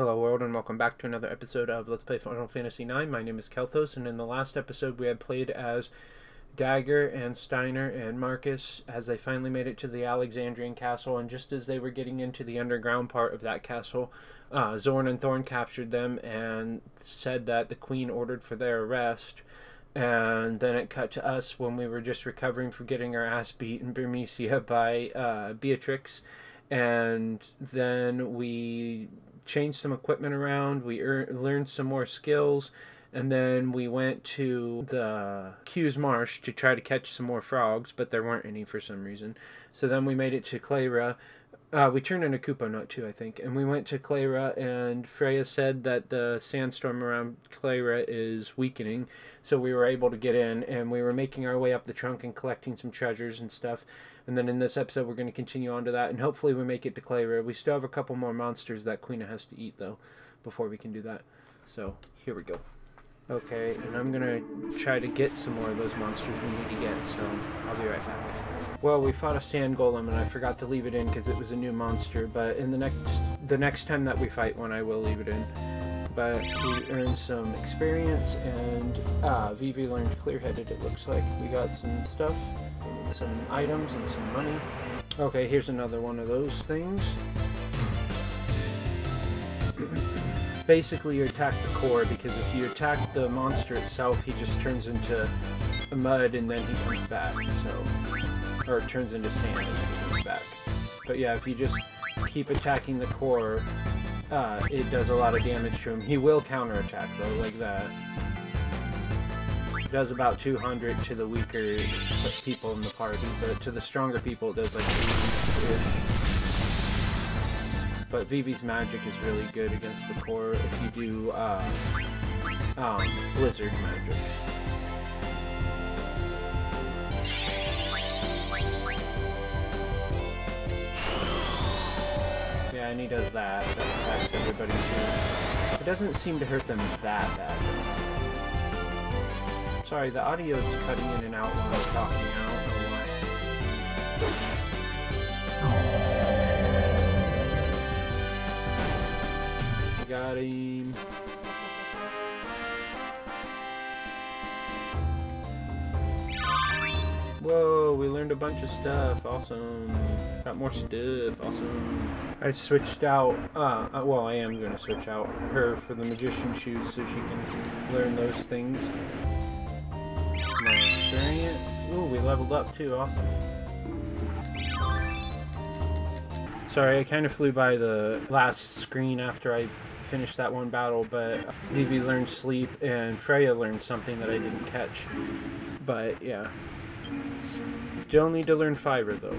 Hello world and welcome back to another episode of Let's Play Final Fantasy IX. My name is Kelthos and in the last episode we had played as Dagger and Steiner and Marcus as they finally made it to the Alexandrian castle and just as they were getting into the underground part of that castle, uh, Zorn and Thorn captured them and said that the queen ordered for their arrest. And then it cut to us when we were just recovering from getting our ass beat in Burmecia by uh, Beatrix. And then we changed some equipment around. We er- learned some more skills. And then we went to the Qu's Marsh to try to catch some more frogs, but there weren't any for some reason. So then we made it to Cleyra. Uh, we turned in a Kupo Nut too, I think. And we went to Cleyra, and Freya said that the sandstorm around Cleyra is weakening. So we were able to get in, and we were making our way up the trunk and collecting some treasures and stuff. And then in this episode, we're going to continue on to that, and hopefully we make it to Cleyra. We still have a couple more monsters that Quina has to eat, though, before we can do that. So here we go. Okay, and I'm gonna try to get some more of those monsters we need to get, so I'll be right back. Well, we fought a sand golem, and I forgot to leave it in because it was a new monster, but in the next the next time that we fight one, I will leave it in. But we earned some experience, and uh, Vivi learned clear-headed, it looks like. We got some stuff, some items, and some money. Okay, here's another one of those things. Basically you attack the core because if you attack the monster itself, he just turns into mud and then he comes back. So, or it turns into sand and then he comes back. But yeah, if you just keep attacking the core, uh, it does a lot of damage to him. He will counterattack though, like that. It does about 200 to the weaker people in the party, but to the stronger people it does like 80 but Vivi's magic is really good against the core if you do uh, um, Blizzard magic. Yeah, and he does that. That attacks everybody too. It doesn't seem to hurt them that bad. Sorry, the audio is cutting in and out while I'm talking. I don't know why. Got him. Whoa, we learned a bunch of stuff. Awesome. Got more stuff. Awesome. I switched out, uh, uh well, I am going to switch out her for the magician shoes so she can learn those things. My experience. Ooh, we leveled up too. Awesome. Sorry, I kind of flew by the last screen after I finished that one battle, but Vivi learned sleep and Freya learned something that I didn't catch. But yeah. Still need to learn fiber though.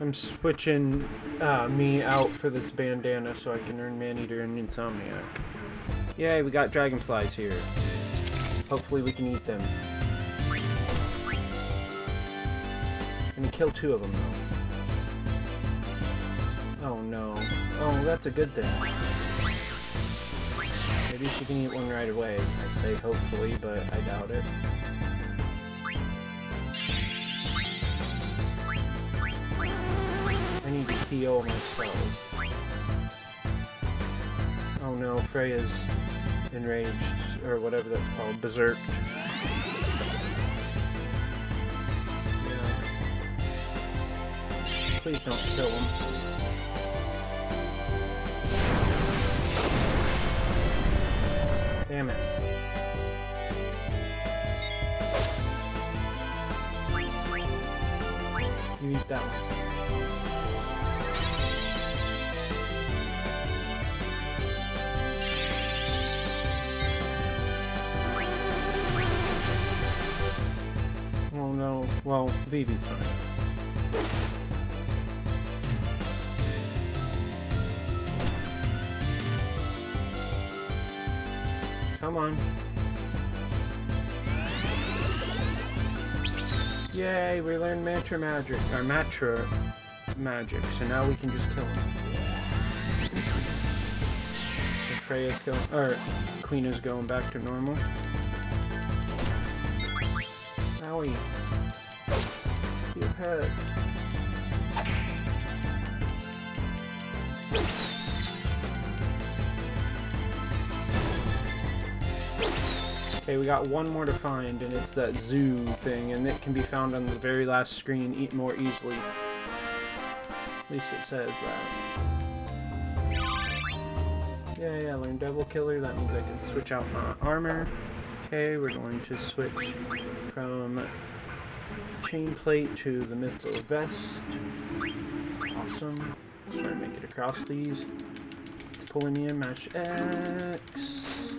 I'm switching uh, me out for this bandana so I can earn Maneater and Insomniac. Yay, we got dragonflies here. Hopefully we can eat them. And kill two of them though. Oh no. Oh, that's a good thing. Maybe she can eat one right away. I say hopefully, but I doubt it. I need to heal myself. Oh no, Freya's enraged, or whatever that's called, berserk. Yeah. Please don't kill him. Damn it. You eat that one. Oh no. Well, Vivi's fine. Come on. Yay, we learned Mantra Magic, or Matra Magic, so now we can just kill him. And Freya's going, or Quina is going back to normal. Owie. Your head. Okay, we got one more to find, and it's that Zuu thing, and it can be found on the very last screen e more easily. At least it says that. Yeah, yeah, learn Devil Killer. That means I can switch out my armor. Okay, we're going to switch from chain plate to the Mithril vest. Awesome. Let's try to make it across these. It's pulling me in, match X.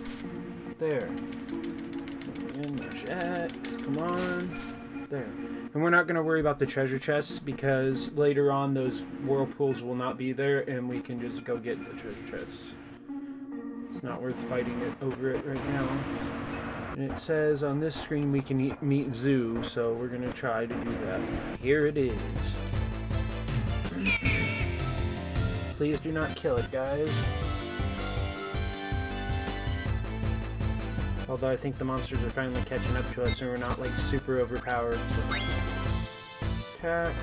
There. In, X. Come on. There. And we're not going to worry about the treasure chests because later on those whirlpools will not be there and we can just go get the treasure chests. It's not worth fighting it over it right now. And it says on this screen we can eat, meet Zuu, so we're going to try to do that. Here it is. Please do not kill it, guys. Although I think the monsters are finally catching up to us and we're not like super overpowered. So. Attack.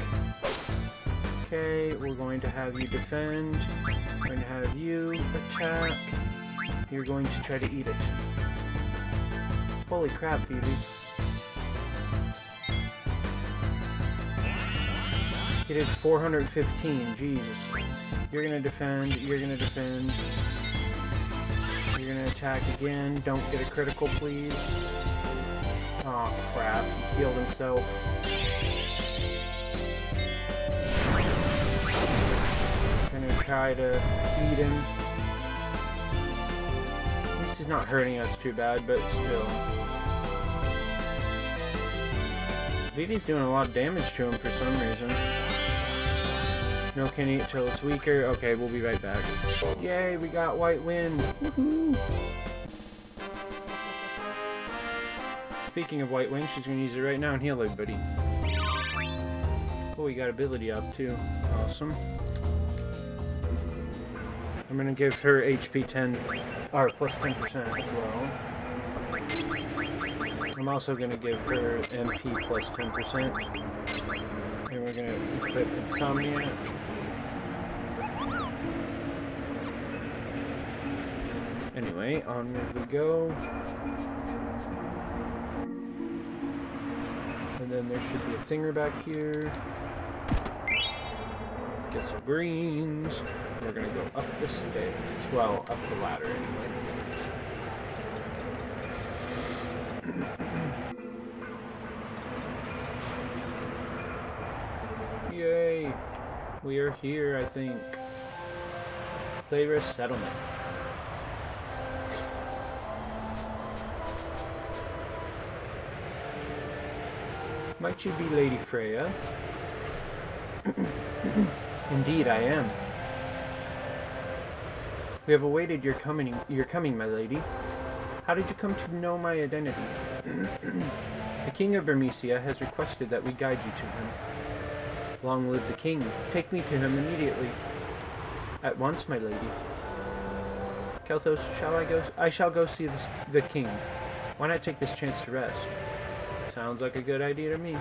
Okay, we're going to have you defend. We're going to have you attack. You're going to try to eat it. Holy crap, Vivi. He did 415, Jesus. You're gonna defend, you're gonna defend. Gonna attack again. Don't get a critical, please. Oh crap, he healed himself. Gonna try to eat him. Least he's not hurting us too bad, but still. Vivi's doing a lot of damage to him for some reason. No can eat till it's weaker. Okay, we'll be right back. Yay, we got White Wind. Speaking of White Wind, she's to use it right now and heal everybody. Oh, we got ability up too. Awesome. I'm to give her HP 10, or plus 10% as well. I'm also to give her MP plus 10%. And we're to equip Insomnia. Anyway, onward we go. And then there should be a thinger back here. Get some greens. We're gonna go up the stairs. Well, up the ladder anyway. Yay! We are here, I think. Cleyra Settlement. Might you be Lady Freya? Indeed, I am. We have awaited your coming, your coming, my lady. How did you come to know my identity? the king of Burmecia has requested that we guide you to him. Long live the king. Take me to him immediately. At once, my lady. Kelthos, shall I go? I shall go see this, the king. Why not take this chance to rest? Sounds like a good idea to me.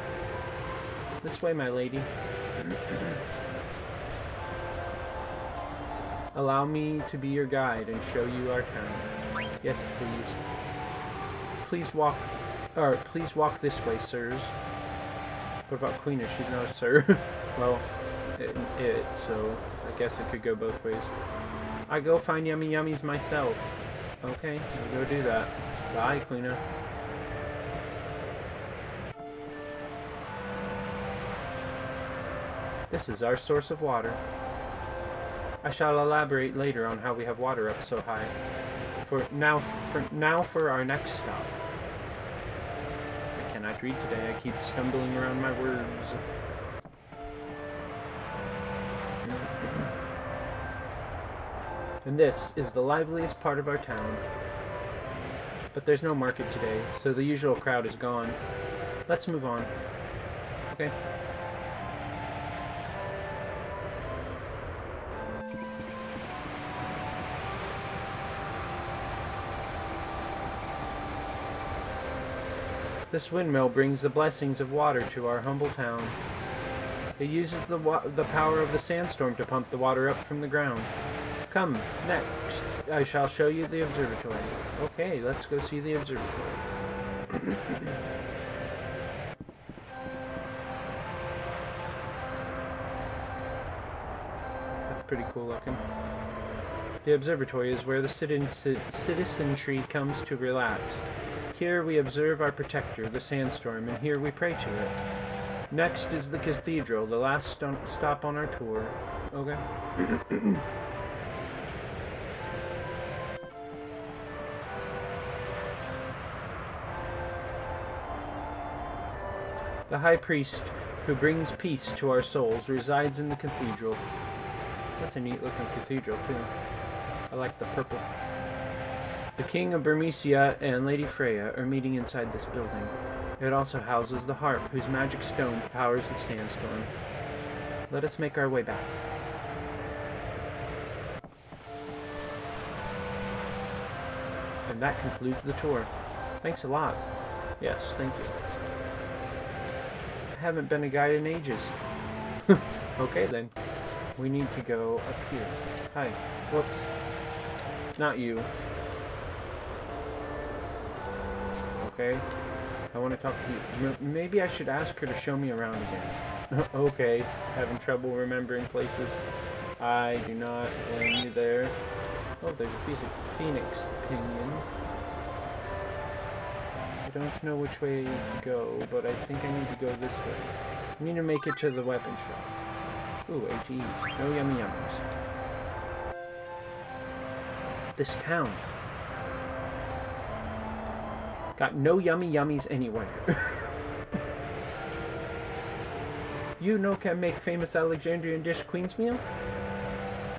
This way, my lady. Allow me to be your guide and show you our town. Yes, please. Please walk, or please walk this way, sirs. What about Quina? She's not a sir. well, it, it, so I guess it could go both ways. I go find yummy yummies myself. Okay, I'll go do that. Bye, Quina. This is our source of water. I shall elaborate later on how we have water up so high. For now, for now for our next stop. Today. I keep stumbling around my words. and this is the liveliest part of our town. But there's no market today, so the usual crowd is gone. Let's move on. Okay. This windmill brings the blessings of water to our humble town. It uses the, the power of the sandstorm to pump the water up from the ground. Come, next, I shall show you the observatory. Okay, let's go see the observatory. That's pretty cool looking. The observatory is where the citizenry comes to relax. Here we observe our protector, the sandstorm, and here we pray to it. Next is the cathedral, the last st stop on our tour. Okay. the high priest who brings peace to our souls resides in the cathedral. That's a neat looking cathedral too. I like the purple. The King of Burmecia and Lady Freya are meeting inside this building. It also houses the harp, whose magic stone powers the sandstorm. Let us make our way back. And that concludes the tour. Thanks a lot. Yes, thank you. I haven't been a guide in ages. okay then. We need to go up here. Hi. Whoops. Not you. Okay. I want to talk to you. maybe I should ask her to show me around again. okay. Having trouble remembering places. I do not blame you there. Oh, there's a phoenix pinion. I don't know which way to go, but I think I need to go this way. I need to make it to the weapon shop. Ooh, ATEs. No yummy yummies this town. Got no yummy yummies anywhere. you know can make famous Alexandrian dish Queen's meal?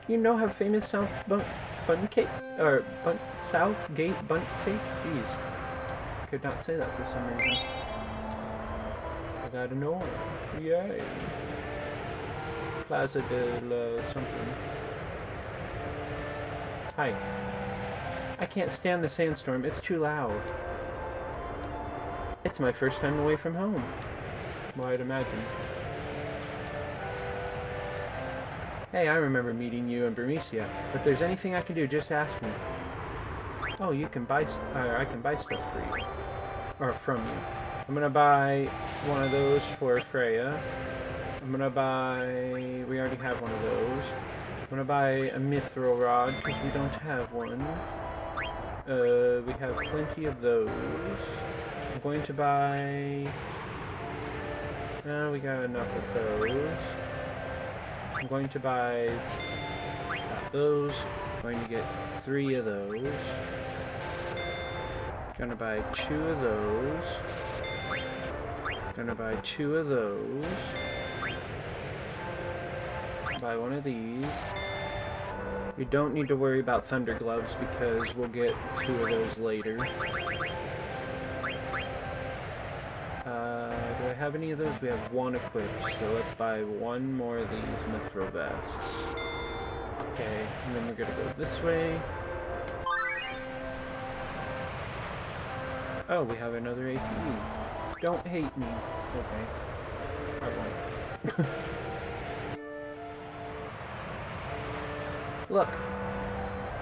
You know how famous South bun, bun cake or bun, South Gate bun cake? Jeez, could not say that for some reason. I gotta know. Yay. Plaza de la something. Hi. I can't stand the sandstorm. It's too loud. It's my first time away from home. Well, I'd imagine. Hey, I remember meeting you in Burmecia. If there's anything I can do, just ask me. Oh, you can buy, uh, I can buy stuff for you. Or from you. I'm gonna buy one of those for Freya. I'm gonna buy, we already have one of those. I'm gonna buy a mithril rod, because we don't have one. Uh, we have plenty of those. I'm going to buy... No, we got enough of those. I'm going to buy those. I'm going to get three of those. Gonna buy two of those. Gonna buy two of those. Buy one of these. We don't need to worry about Thunder Gloves because we'll get two of those later. Uh, do I have any of those? We have one equipped, so let's buy one more of these Mithril Vests. Okay, and then we're gonna go this way. Oh, we have another ATE. Don't hate me. Okay. Look.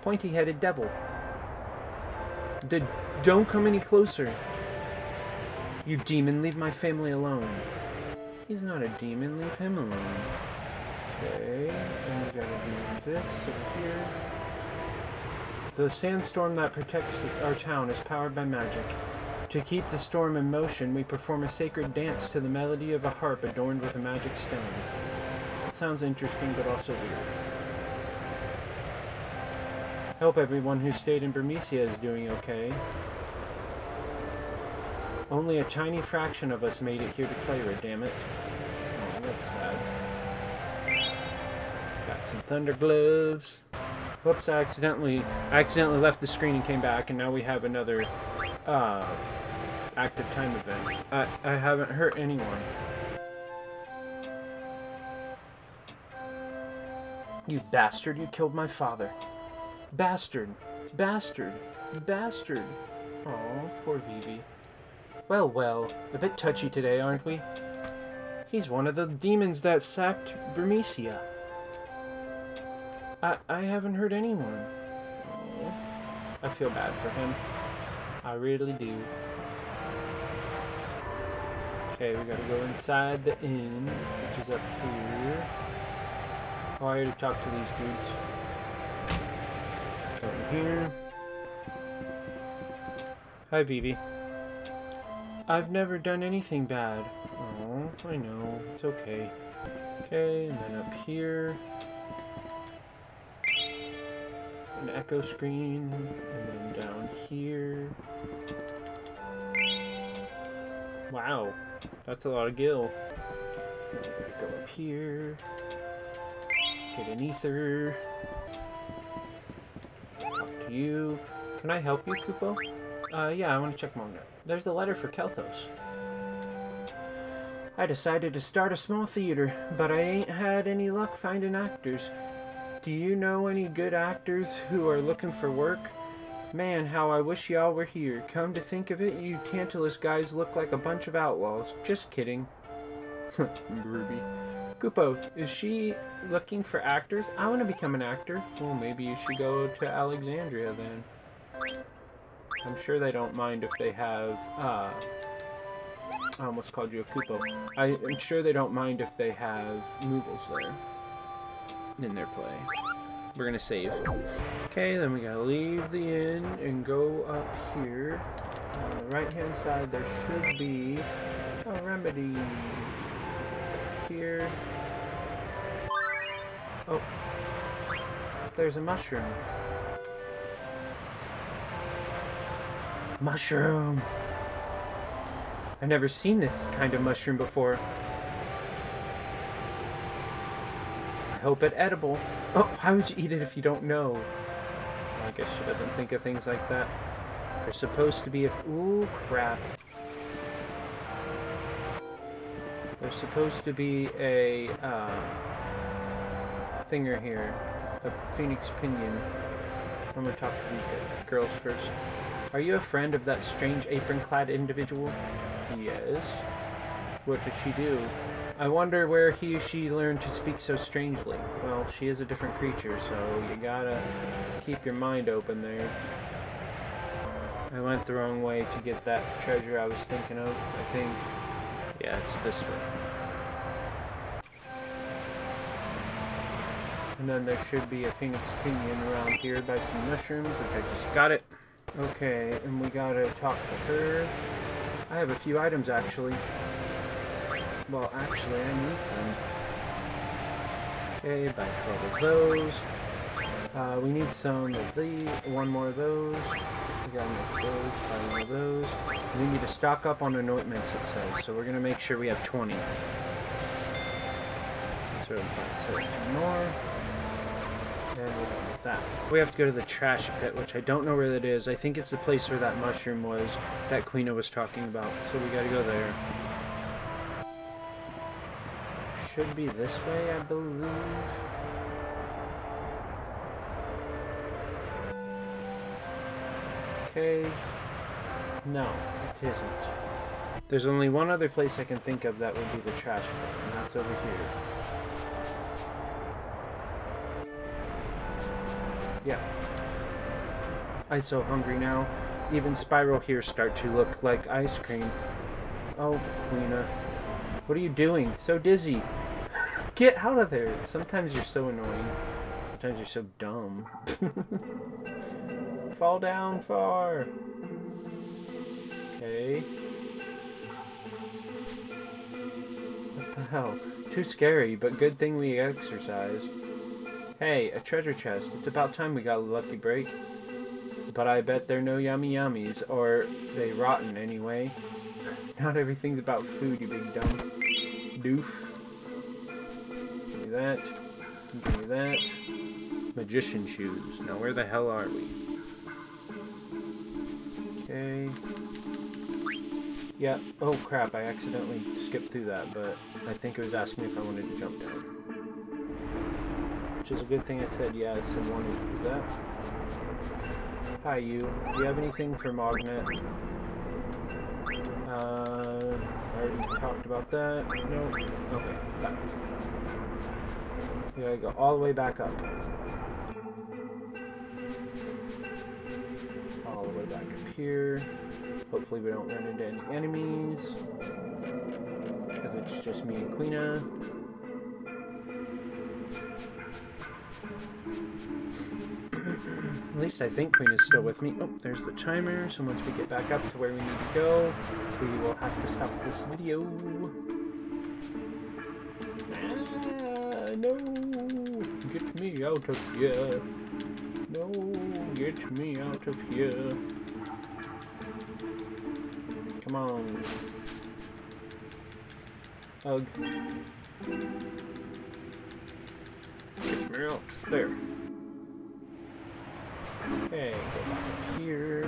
Pointy-headed devil. Don't come any closer. You demon, leave my family alone. He's not a demon, leave him alone. Okay, and we gotta do this over here. The sandstorm that protects our town is powered by magic. To keep the storm in motion, we perform a sacred dance to the melody of a harp adorned with a magic stone. It sounds interesting, but also weird. Hope everyone who stayed in Burmecia is doing okay. Only a tiny fraction of us made it here to Cleyra, damn it. Oh, that's sad. Got some thunder gloves. Whoops, I accidentally I accidentally left the screen and came back and now we have another uh active time event. I I haven't hurt anyone. You bastard, you killed my father. Bastard. Bastard. Bastard. Oh, poor Vivi. Well, well, a bit touchy today, aren't we? He's one of the demons that sacked Burmecia. I, I haven't heard anyone. I feel bad for him. I really do. Okay, we gotta go inside the inn, which is up here. Oh, I already talked to these dudes. Here. Hi, Vivi. I've never done anything bad. Oh, I know. It's okay. Okay, and then up here. An echo screen. And then down here. Wow. That's a lot of gil. Go up here. Get an ether. You. Can I help you, Kupo? Uh, yeah, I want to check Mognet. There's the letter for Kelthos. I decided to start a small theater, but I ain't had any luck finding actors. Do you know any good actors who are looking for work? Man, how I wish y'all were here. Come to think of it, you Tantalus guys look like a bunch of outlaws. Just kidding. Ruby. Kupo, is she looking for actors? I want to become an actor. Well, maybe you should go to Alexandria then. I'm sure they don't mind if they have, uh, I almost called you a Koopa. I, am sure they don't mind if they have Moogles there in their play. We're gonna save. Okay, then we gotta leave the inn and go up here. On the right hand side, there should be a remedy. Here. Oh. There's a mushroom. Mushroom! I've never seen this kind of mushroom before. I hope it edible. Oh, why would you eat it if you don't know? Well, I guess she doesn't think of things like that. There's supposed to be a... Ooh, crap. There's supposed to be a, uh... Thinger here. A phoenix pinion. I'm gonna talk to these guys, girls first. Are you a friend of that strange apron-clad individual? Yes. What did she do? I wonder where he or she learned to speak so strangely. Well, she is a different creature, so you gotta keep your mind open there. I went the wrong way to get that treasure I was thinking of, I think. Yeah, it's this way. And then there should be a phoenix pinion around here by some mushrooms, which I just got it. Okay, and we gotta talk to her. I have a few items, actually. Well, actually, I need some. Okay, buy 12 of those. Uh, we need some of these, one more of those. We got enough of those, buy one of those. We need to stock up on anointments, it says, so we're gonna make sure we have 20. So, buy 17 more. Done with that. We have to go to the trash pit, which I don't know where that is. I think it's the place where that mushroom was that Quina was talking about. So we gotta go there. Should be this way, I believe. Okay. No, it isn't. There's only one other place I can think of that would be the trash pit, and that's over here. I'm so hungry now. Even Spiral here start to look like ice cream. Oh, Quina. What are you doing? So dizzy. Get out of there. Sometimes you're so annoying. Sometimes you're so dumb. Fall down far. Okay. What the hell? Too scary, but good thing we exercise. Hey, a treasure chest. It's about time we got a lucky break. But I bet they're no yummy yummies, or they rotten anyway. Not everything's about food, you big dumb doof. Give me that. Give me that. Magician shoes. Now where the hell are we? Okay. Yeah. Oh crap, I accidentally skipped through that, but I think it was asking me if I wanted to jump down. Which is a good thing I said yes and wanted to do that. Hi, you. Do you have anything for Mognet? Uh, I already talked about that. No. Okay. We gotta go all the way back up. all the way back up here. Hopefully we don't run into any enemies. Because it's just me and Quina. Least I think Quina is still with me. Oh, there's the timer. So once we get back up to where we need to go, we will have to stop this video. Ah, no! Get me out of here. No, get me out of here. Come on. Ugh. Get me out. There.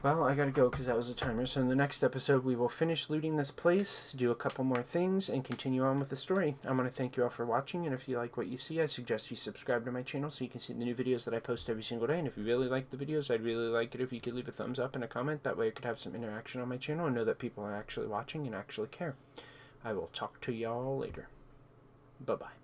Well, I gotta go because that was a timer. So in the next episode, we will finish looting this place, do a couple more things, and continue on with the story. I want to thank you all for watching, and if you like what you see, I suggest you subscribe to my channel so you can see the new videos that I post every single day. And if you really like the videos, I'd really like it if you could leave a thumbs up and a comment. That way I could have some interaction on my channel and know that people are actually watching and actually care. I will talk to y'all later. Bye-bye.